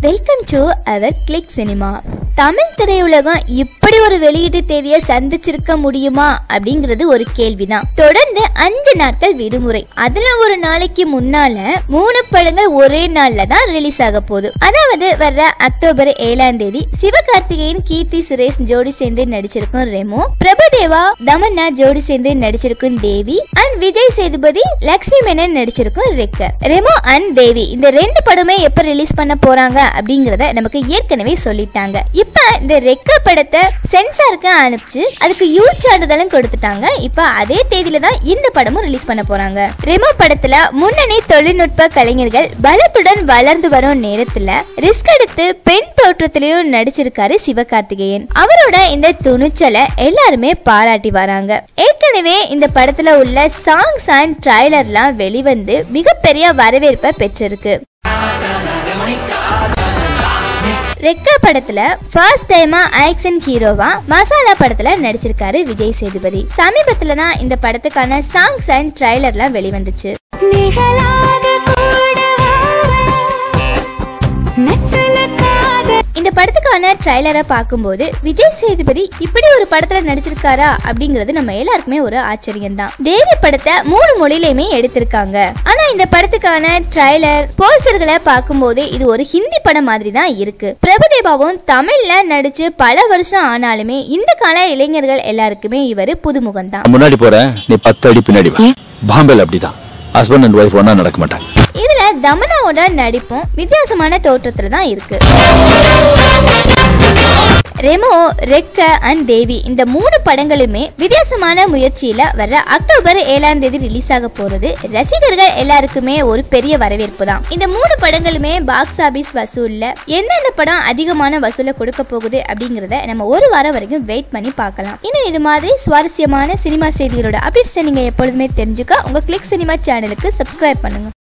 Welcome to our click cinema Tamil திரையுலகம் இப்படி ஒரு வெளியீட்டு தேதியை சந்திச்சிருக்க முடியுமா அப்படிங்கிறது ஒரு கேள்விதான். தொடர் தொடர்ந்து அஞ்சு நாட்கள் விடுமுறை. அதுல ஒரு நாளைக்கு முன்னால மூணு படங்கள் ஒரே நாள்ல தான் ரிலீஸ் ஆக போகுது. அதாவது வர்ற அக்டோபர் ஏழாம் தேதி சிவகார்த்திகேயன் கீர்த்தி சுரேஷ் ஜோடி சேர்ந்து நடிச்சிருக்கும் ரெமோ பிரபுதேவா தமன்னா ஜோடி சேர்ந்து நடிச்சிருக்கும் தேவி அண்ட் விஜய் சேதுபதி லக்ஷ்மி மேனன் நடிச்சிருக்கும் ரெக்க. ரெமோ அண்ட் தேவி இந்த ரெண்டு படமே எப்ப ரிலீஸ் பண்ண போறாங்க அப்படிங்கறத நமக்கு ஏற்கனவே சொல்லிட்டாங்க. இப்ப இந்த ரெக்க படத்தை சென்சாருக்கு அனுப்பிச்சு அதுக்கு யூ சான்றிதழும் கொடுத்துட்டாங்க. இப்ப அதே தேதியில தான் இந்த படமும் ரிலீஸ் பண்ண போறாங்க. ரெமோ படத்துல முன்னணி தொழில்நுட்ப கலைஞர்கள் பலத்துடன் வளர்ந்து வரும் நேரத்துல ரிஸ்க் எடுத்து பெண் தோற்றத்திலையும் நடிச்சிருக்காரு சிவகார்த்திகேயன். அவரோட இந்த துணிச்சலை எல்லாருமே பாராட்டி வராங்க. ஏற்கனவே இந்த படத்துல உள்ள சாங்ஸ் அண்ட் ட்ரைலர்லாம் வெளிவந்து மிகப்பெரிய வரவேற்பை பெற்றிருக்கு. ரெக்கா படத்துல ஃபர்ஸ்ட் டைமா ஆக்ஷன் ஹீரோவா மசாலா படத்துல நடிச்சிருக்காரு விஜய் சேதுபதி. சமீபத்துல தான் இந்த படத்துக்கான சாங்ஸ் அண்ட் ட்ரைலர்லாம் வெளிவந்துச்சு. நிகழாத படத்துக்கான ட்ரைலரை பார்க்கும்போது விஜய் சேதுபதி இப்படி ஒரு படத்துல நடிச்சிருக்காரா அப்படிங்கிறது நம்ம எல்லாருக்குமே ஒரு ஆச்சரியம் தான் தேவி படத்தை மூணு மொழியிலுமே எடுத்திருக்காங்க. ஆனா இந்த படத்துக்கான ட்ரைலர் போஸ்டர்களை பார்க்கும்போது இது ஒரு ஹிந்தி படம் மாதிரி தான் இருக்கு. பிரபுதேவாவும் தமிழ்ல நடிச்சு பல வருஷம் ஆனாலுமே இந்த கால இளைஞர்கள் எல்லாருக்குமே இவர் புதுமுகம் தான் முன்னாடி போறேன். நீ பத்து அடி பின்னாடி வா. பாம்பேல அப்படிதான். ஹஸ்பண்ட் அண்ட் ஒய்ஃப் ஒன்னா நடக்க மாட்டாங்க. இதுல தமனாவோட நடிப்பும் வித்தியாசமான தோற்றத்துல தான் இருக்கு. ரெமோ ரெக்க அண்ட் தேவி இந்த மூணு படங்களுமே வித்தியாசமான முயற்சியில வர அக்டோபர் ஏழாம் தேதி ரிலீஸ் ஆக போறது. ரசிகர்கள் எல்லாருக்குமே ஒரு பெரிய வரவேற்பு தான். இந்த மூணு படங்களுமே பாக்ஸ் ஆபீஸ் வசூல்ல எந்தெந்த படம் அதிகமான வசூலை கொடுக்க போகுது அப்படிங்கறத நம்ம ஒரு வாரம் வரைக்கும் வெயிட் பண்ணி பார்க்கலாம். இன்னும் இது மாதிரி சுவாரஸ்யமான சினிமா செய்திகளோட அப்டேட்ஸை நீங்க எப்பொழுதுமே தெரிஞ்சுக்க உங்க கிளிக் சினிமா சேனலுக்கு சப்ஸ்கிரைப் பண்ணுங்க.